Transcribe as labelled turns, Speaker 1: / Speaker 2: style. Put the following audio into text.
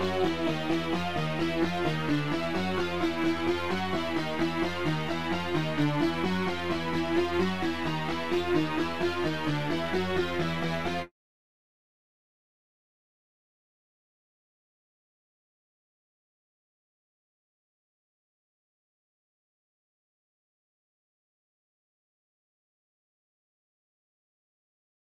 Speaker 1: Música